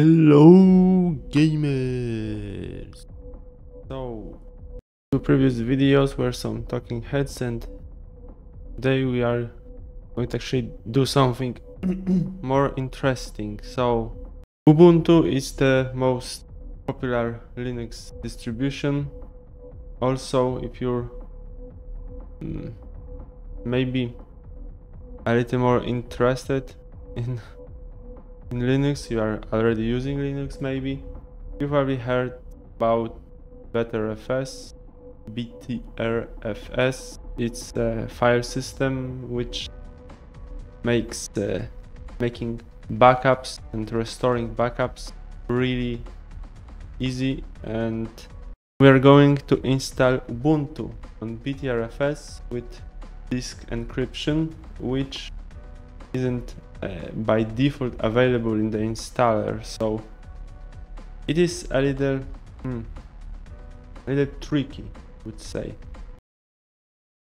Hello gamers! So, two previous videos were some talking heads and today we are going to actually do something more interesting. So, Ubuntu is the most popular Linux distribution. Also, if you're mm, maybe a little more interested in in Linux, you are already using Linux maybe. You've probably heard about BtrFS, BTRFS. It's a file system which makes uh, making backups and restoring backups really easy and we are going to install Ubuntu on BTRFS with disk encryption which isn't uh, by default available in the installer. So it is a little hmm, a little tricky I would say.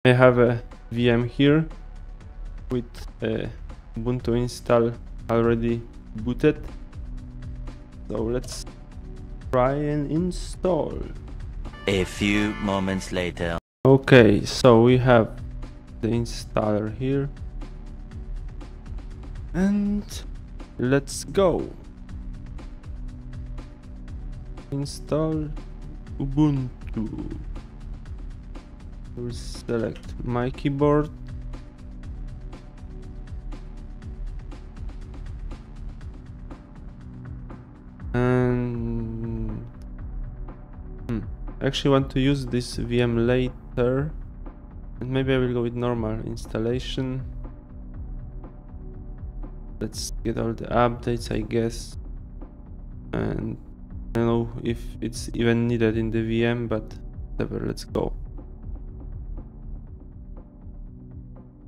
I have a VM here with uh, Ubuntu install already booted. So let's try and install. A few moments later. okay so we have the installer here and let's go. Install ubuntu. We'll select my keyboard. And hmm, actually want to use this VM later. And maybe I will go with normal installation let's get all the updates I guess. And I don't know if it's even needed in the VM but whatever let's go.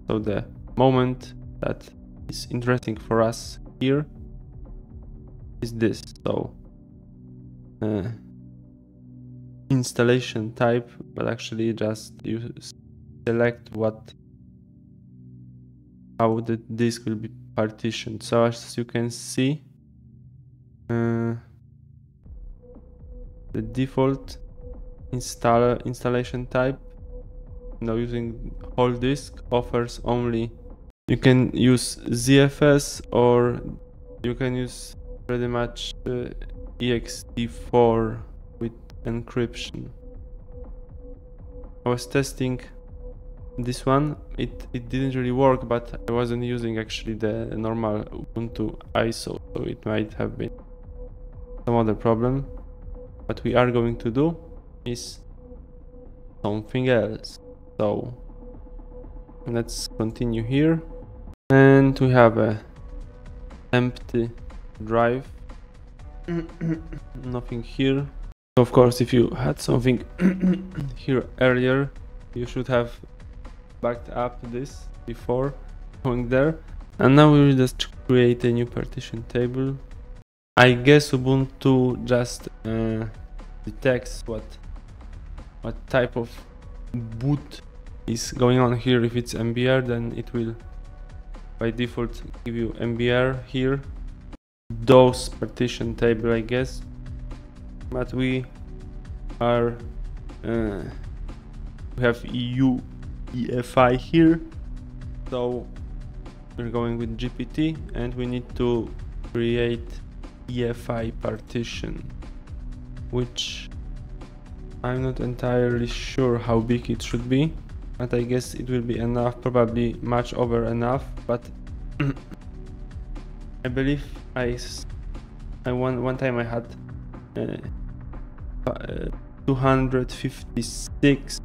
So the moment that is interesting for us here is this. So uh, installation type but actually just you select what how the disk will be partitioned. So as you can see, uh, the default installer installation type, now using whole disk, offers only. You can use ZFS or you can use pretty much uh, ext4 with encryption. I was testing this one it it didn't really work but i wasn't using actually the normal ubuntu iso so it might have been some other problem. What we are going to do is something else. So let's continue here. And we have a empty drive. Nothing here. Of course if you had something here earlier you should have backed up this before going there. And now we will just create a new partition table. I guess Ubuntu just uh, detects what what type of boot is going on here. If it's MBR then it will by default give you MBR here. DOS partition table I guess. But we are uh, we have EU EFI here. So we're going with GPT and we need to create EFI partition, which I'm not entirely sure how big it should be, but I guess it will be enough, probably much over enough, but I believe I, I one, one time I had uh, uh, 256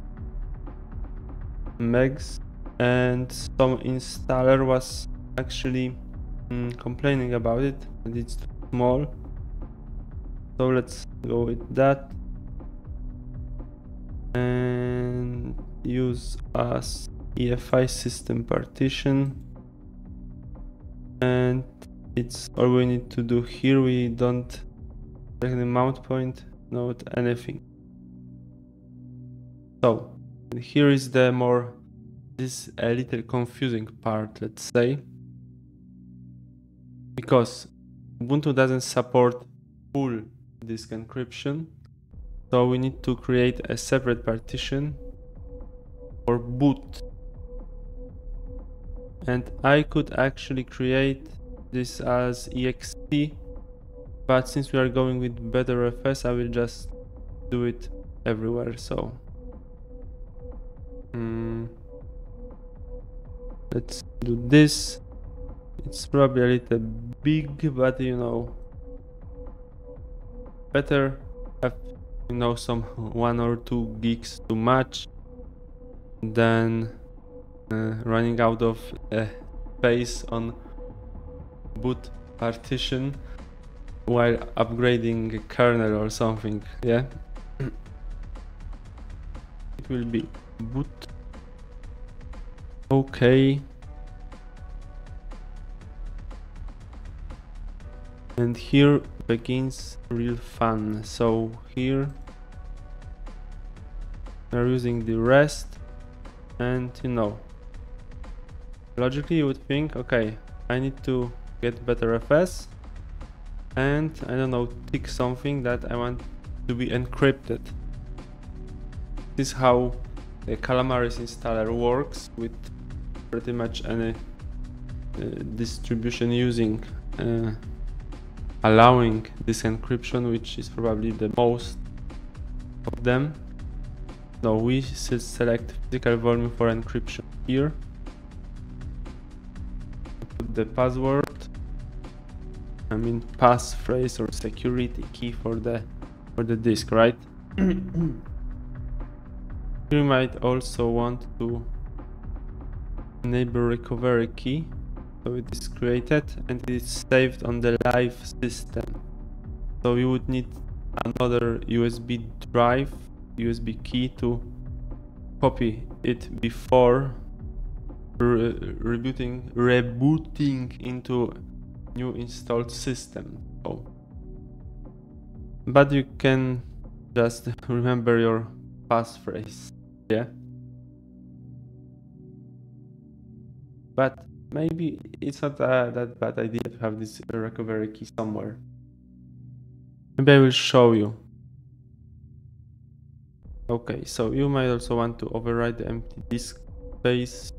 megs and some installer was actually mm, complaining about it and it's too small. So let's go with that. And use as EFI system partition. And it's all we need to do here. We don't take the mount point not anything. So here is the more this a little confusing part let's say because ubuntu doesn't support full disk encryption. So we need to create a separate partition for boot. And I could actually create this as ext, but since we are going with better FS, I will just do it everywhere. So hmm, let's do this. It's probably a little big, but you know, better have you know some one or two gigs to match than uh, running out of uh, space on boot partition while upgrading kernel or something yeah? It will be boot okay. And here begins real fun. So here we're using the rest and you know. Logically you would think okay I need to get better FS and I don't know tick something that I want to be encrypted. This is how the Calamares installer works with pretty much any uh, distribution using uh, allowing this encryption which is probably the most of them. So we select physical volume for encryption here. Put the password I mean passphrase or security key for the for the disk right you might also want to enable recovery key. So it is created and it is saved on the live system. So you would need another USB drive USB key to copy it before re rebooting rebooting into new installed system. So but you can just remember your passphrase yeah but maybe it's not uh, that bad idea to have this recovery key somewhere. Maybe I will show you. Okay, so you might also want to override the empty disk space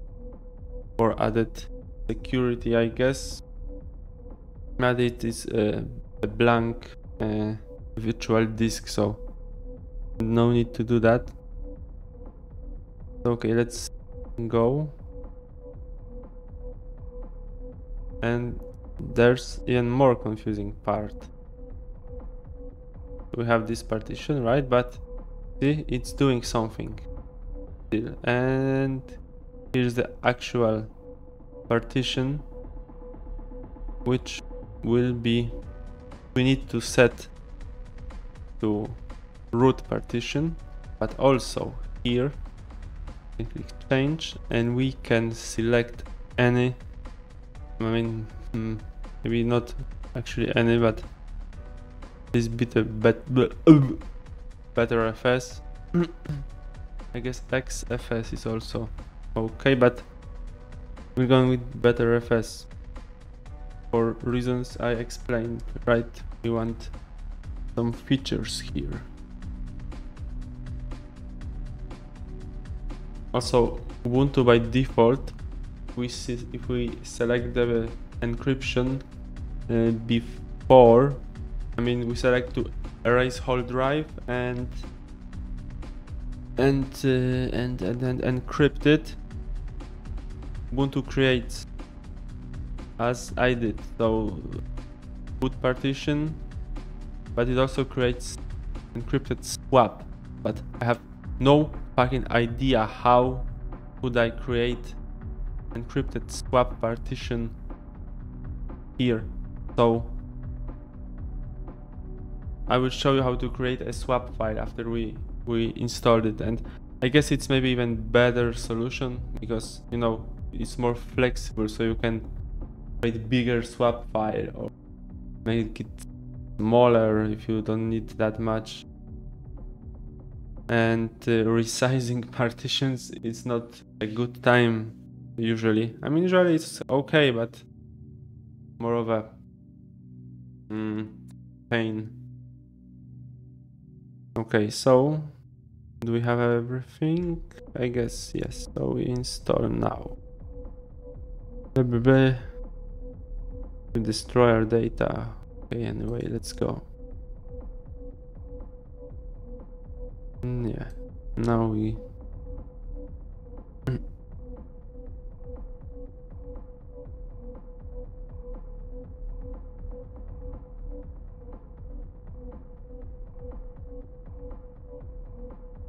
for added security, I guess. But it is uh, a blank uh, virtual disk, so no need to do that. Okay, let's go. And there's even more confusing part. We have this partition, right? But see, it's doing something. And here's the actual partition, which will be, we need to set to root partition, but also here, change and we can select any I mean, hmm, maybe not actually any, but this bit of bet, Btrfs. I guess XFS is also okay, but we're going with better FS for reasons I explained, right? We want some features here. Also, Ubuntu by default we see if we select the encryption uh, before I mean we select to erase whole drive and and uh, and and then encrypt it Ubuntu creates as I did. So boot partition but it also creates encrypted swap. But I have no fucking idea how would I create encrypted swap partition here. So I will show you how to create a swap file after we, we installed it and I guess it's maybe even better solution because you know it's more flexible so you can create bigger swap file or make it smaller if you don't need that much and uh, resizing partitions is not a good time usually. I mean, usually it's okay, but more of a mm, pain Okay, so do we have everything? I guess yes. So we install now. Blah, blah, blah. We destroy our data. Okay, anyway, let's go. Yeah. Now we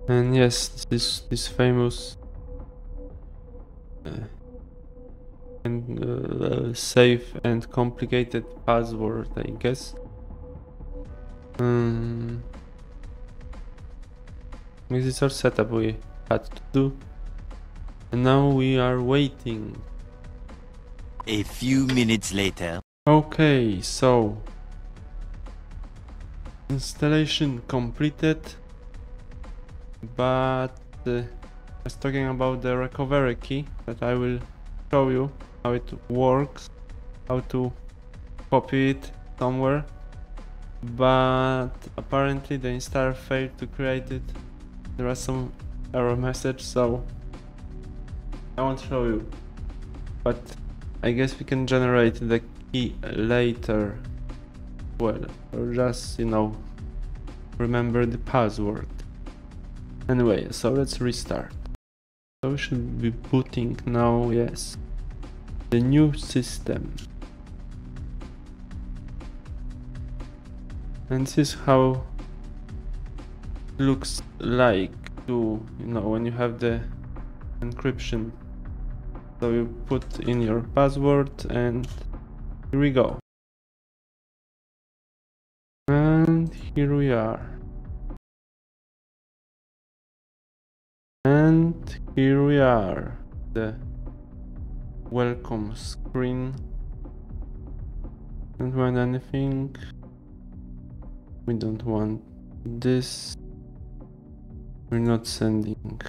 And yes, this this famous uh, and uh, safe and complicated password, I guess. Um, this is our setup we had to do, and now we are waiting. A few minutes later. Okay, so installation completed but uh, I was talking about the recovery key that I will show you how it works, how to copy it somewhere. But apparently the installer failed to create it. There was some error message, so I won't show you. But I guess we can generate the key later. Well, or just, you know, remember the password. Anyway, so let's restart. So we should be booting now, yes. The new system. And this is how looks like to, you know, when you have the encryption. So you put in your password and here we go. And here we are. And here we are, the welcome screen. Don't want anything. We don't want this. We're not sending.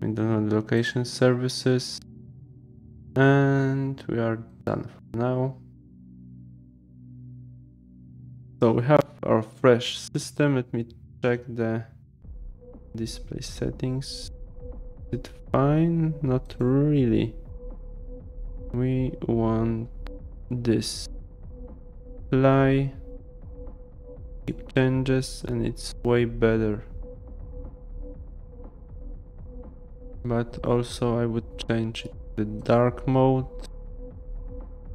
We don't want location services. And we are done for now. So we have our fresh system. Let me check the display settings. Is it fine? Not really. We want this. Apply. Changes and it's way better. But also I would change it to dark mode.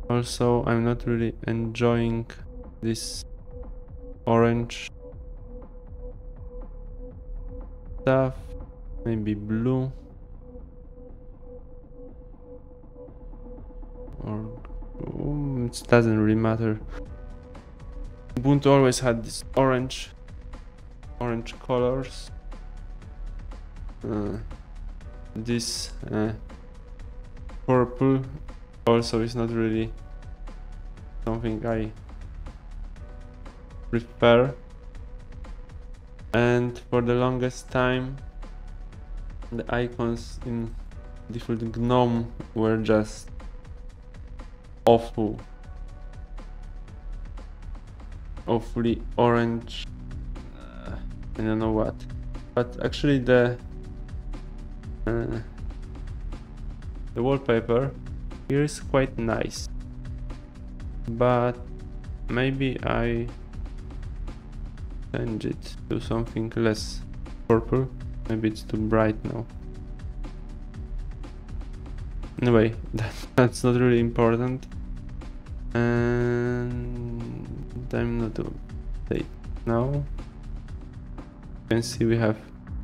Also I'm not really enjoying this orange stuff, maybe blue or it doesn't really matter. Ubuntu always had this orange orange colors. Uh, this uh, purple also is not really something I prefer and for the longest time the icons in default GNOME were just awful awfully orange uh, I don't know what but actually the uh, the wallpaper here is quite nice but maybe I change it to something less purple. Maybe it's too bright now. Anyway, that, that's not really important. And I'm not doing it now. You can see we have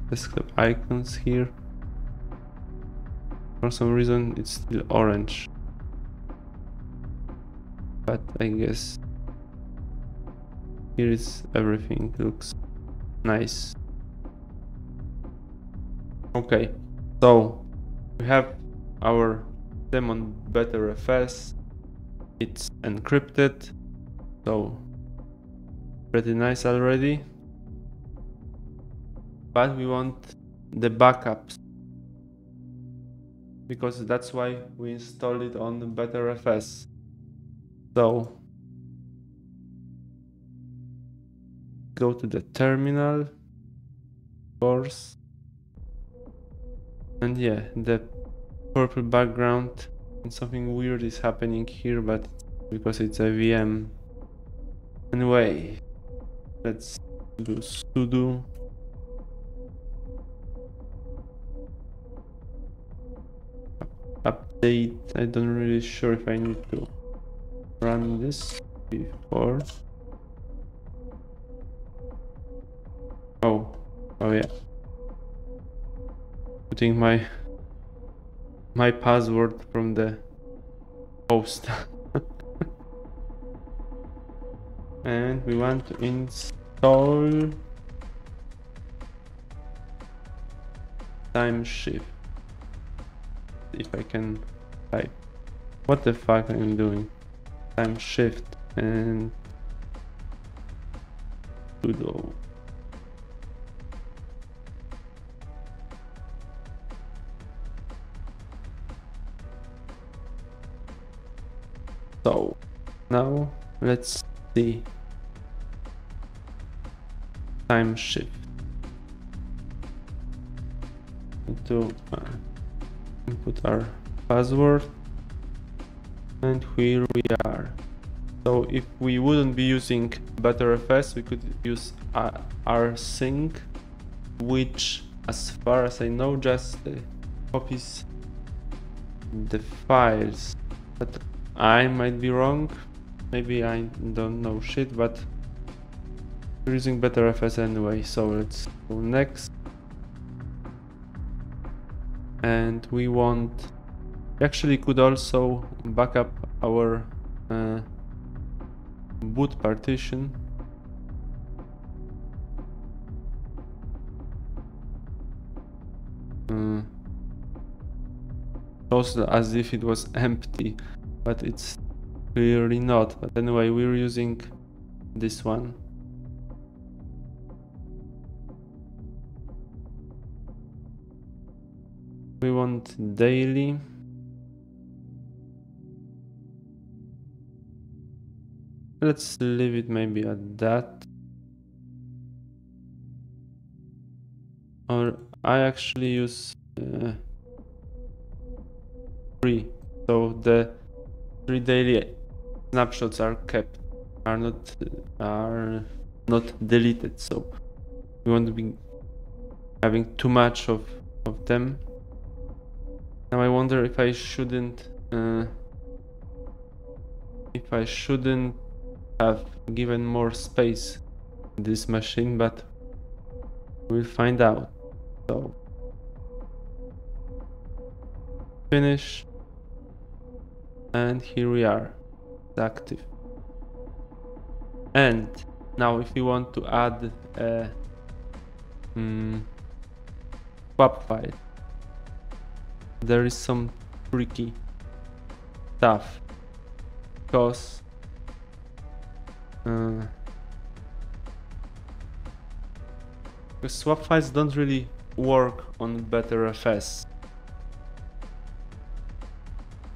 desktop icons here. For some reason it's still orange. But I guess here is everything looks nice. Okay, so we have our Daemon FS. It's encrypted, so pretty nice already. But we want the backups because that's why we installed it on Btrfs. So go to the terminal. Of course. And yeah, the purple background and something weird is happening here, but because it's a VM. Anyway, let's do sudo update. I don't really sure if I need to run this before. Oh, oh yeah. Putting my my password from the host. and we want to install time shift if I can type. What the fuck I'm doing? Time shift and sudo so now let's see time shift. To uh, input our password and here we are. So if we wouldn't be using Btrfs we could use uh, rsync which as far as I know just uh, copies the files. But I might be wrong. Maybe I don't know shit but we're using Btrfs anyway so let's go next. And we want we actually could also back up our uh, boot partition. Uh, as if it was empty but it's clearly not. But anyway we're using this one we want daily. Let's leave it maybe at that. Or I actually use uh, three. So the three daily snapshots are kept are not are not deleted. So we want to be having too much of of them now I wonder if I shouldn't... Uh, if I shouldn't have given more space this machine, but we'll find out. So... Finish. And here we are. It's active. And now if you want to add a um, swap file there is some tricky stuff. Because uh, swap files don't really work on better FS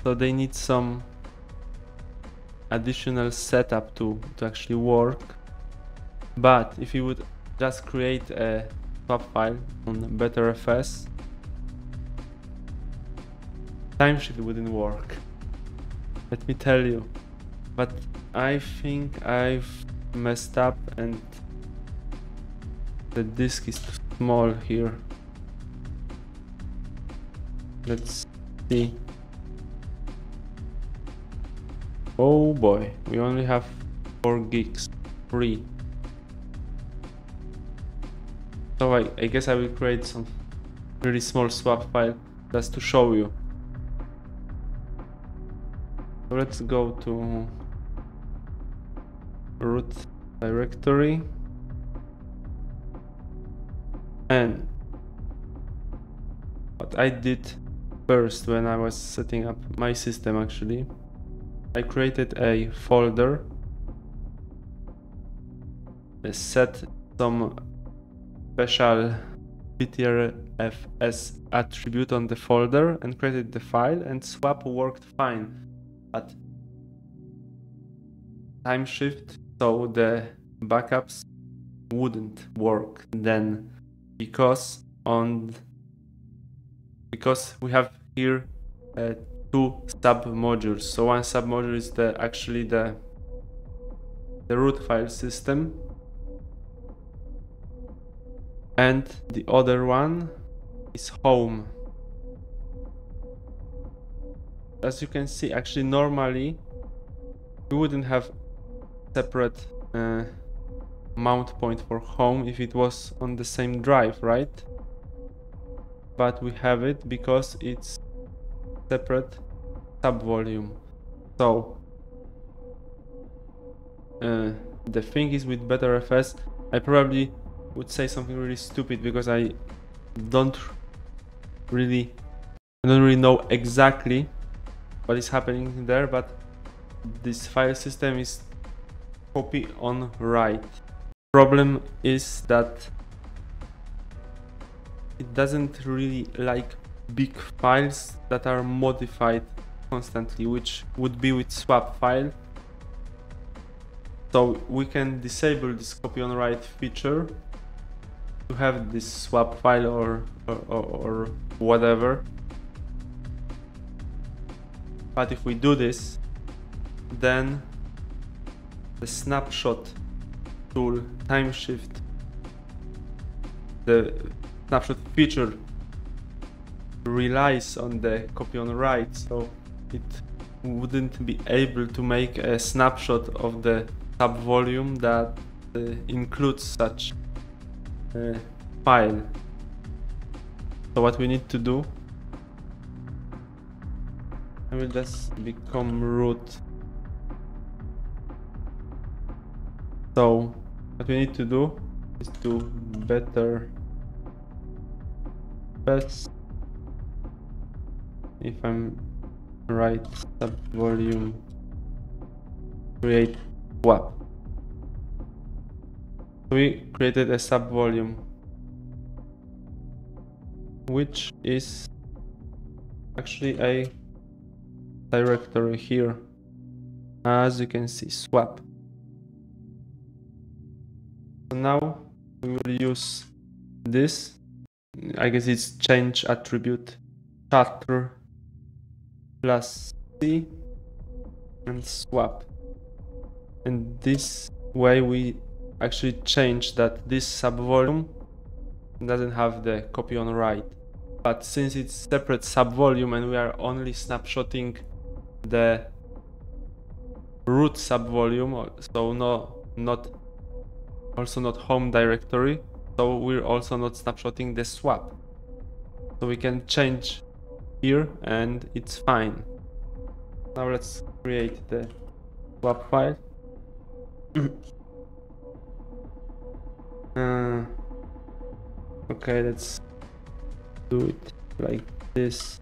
so they need some additional setup to, to actually work. But if you would just create a swap file on Btrfs Timeshift wouldn't work. Let me tell you. But I think I've messed up and the disk is too small here. Let's see. Oh boy, we only have 4 gigs. 3. So I, I guess I will create some really small swap file just to show you let's go to root directory. And what I did first when I was setting up my system actually I created a folder. I set some special Btrfs attribute on the folder and created the file and swap worked fine at time shift so the backups wouldn't work. Then because on because we have here uh, two sub modules so one sub module is the actually the the root file system. And the other one is home as you can see actually normally we wouldn't have separate uh, mount point for home if it was on the same drive right? But we have it because it's separate sub volume so uh, the thing is with Btrfs I probably would say something really stupid because I don't really I don't really know exactly what is happening there but this file system is copy on write problem is that it doesn't really like big files that are modified constantly which would be with swap file. So we can disable this copy on write feature to have this swap file or or, or whatever but if we do this then the snapshot tool time shift the snapshot feature relies on the copy on write so it wouldn't be able to make a snapshot of the sub volume that uh, includes such a file. So what we need to do I will just become root. So what we need to do is to better best if I'm right sub volume create swap we created a sub volume which is actually a directory here. As you can see swap. So now we will use this. I guess it's change attribute chattr plus c and swap. And this way we actually change that this subvolume doesn't have the copy on write but since it's separate subvolume and we are only snapshotting the root subvolume so no not also not home directory so we're also not snapshotting the swap. So we can change here and it's fine. Now let's create the swap file. Uh, okay let's do it like this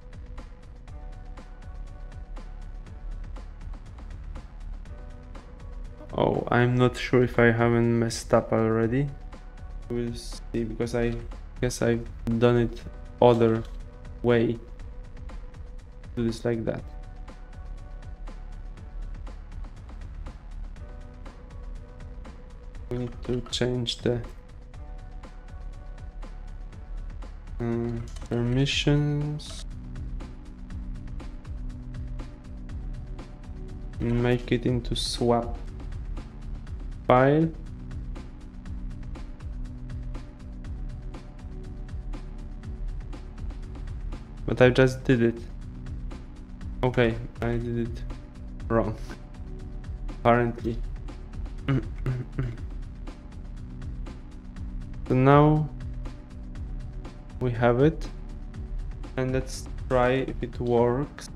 oh I'm not sure if I haven't messed up already. We'll see because I guess I've done it other way. Do this like that. We need to change the um, permissions. Make it into swap but I just did it. Okay I did it wrong apparently. So now we have it and let's try if it works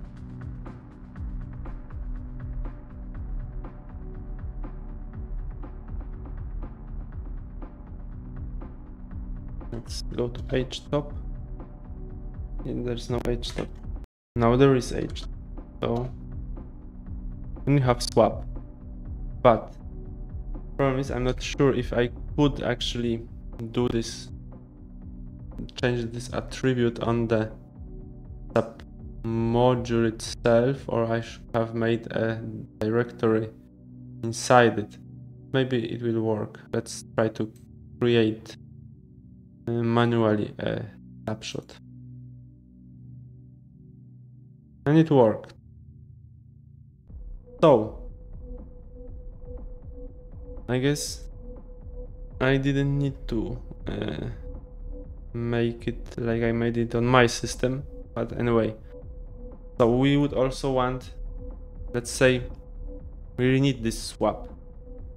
let's go to htop and there's no htop now there is h so then you have swap. But problem is I'm not sure if I could actually do this change this attribute on the sub module itself or I should have made a directory inside it. Maybe it will work. Let's try to create manually a snapshot. And it worked. So, I guess I didn't need to uh, make it like I made it on my system, but anyway. So we would also want, let's say, we really need this swap.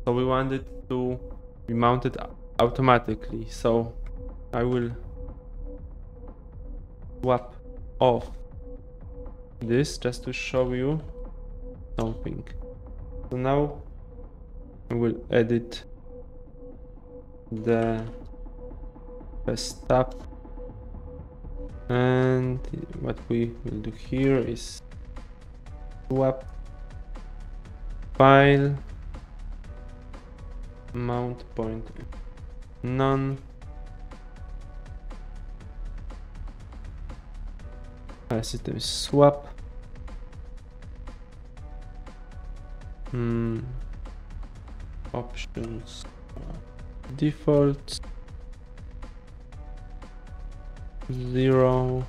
So we want it to be mounted automatically. So I will swap off this just to show you something. So now I will edit the first and what we will do here is swap file mount point none file system swap. Hmm. Options. Default. Zero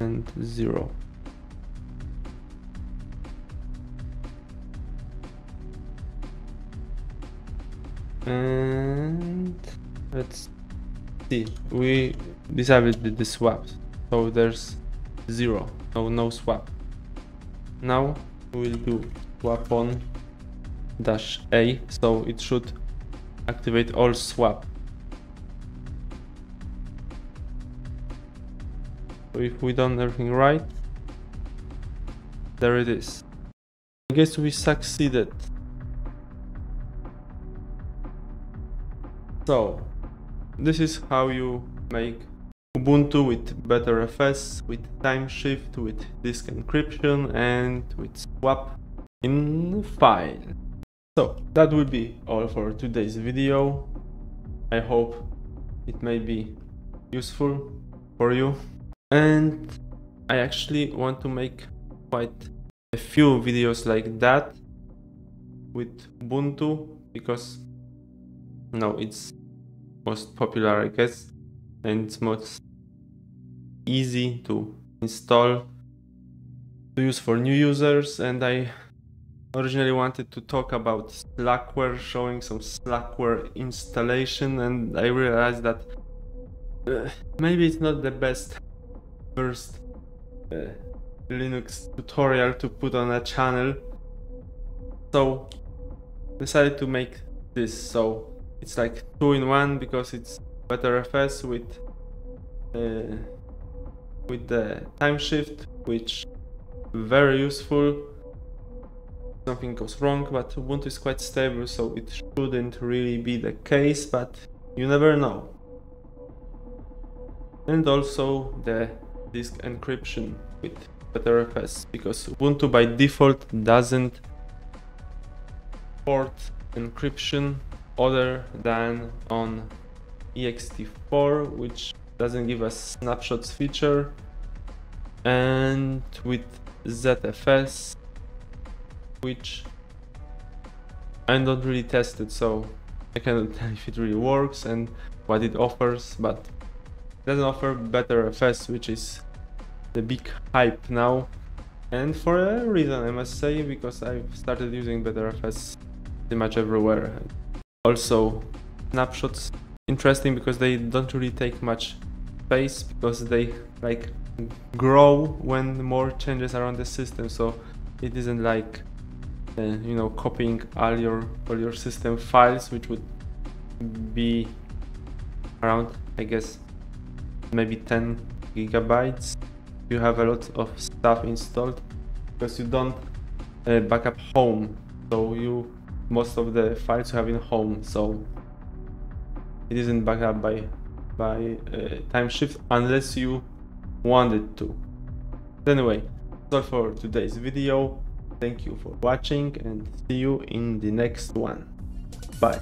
and zero. And let's see. We the, the swaps. So there's zero. So no swap. Now we'll do swap on dash a so it should activate all swap. So if we done everything right there it is. I guess we succeeded. So this is how you make Ubuntu with Btrfs, with timeshift, with disk encryption and with swap in file. So that will be all for today's video. I hope it may be useful for you. And I actually want to make quite a few videos like that with Ubuntu because no, it's most popular I guess and it's most easy to install to use for new users and I originally wanted to talk about Slackware, showing some Slackware installation and I realized that uh, maybe it's not the best first uh, Linux tutorial to put on a channel. So decided to make this. So it's like two in one because it's Btrfs with uh, with the time shift which very useful. Something goes wrong but Ubuntu is quite stable so it shouldn't really be the case but you never know. And also the disk encryption with Btrfs because Ubuntu by default doesn't support encryption other than on ext4 which doesn't give us snapshots feature. And with ZFS which I don't really test it so I cannot tell if it really works and what it offers but it doesn't offer better FS which is the big hype now. And for a reason I must say because I've started using better FS pretty much everywhere. Also snapshots interesting because they don't really take much space because they like grow when more changes are on the system. So it isn't like uh, you know copying all your all your system files which would be around i guess maybe 10 gigabytes. You have a lot of stuff installed because you don't uh, backup home. So you most of the files you have in home. So it isn't backed up by by uh, time shift unless you want it to anyway that's all for today's video. Thank you for watching and see you in the next one. Bye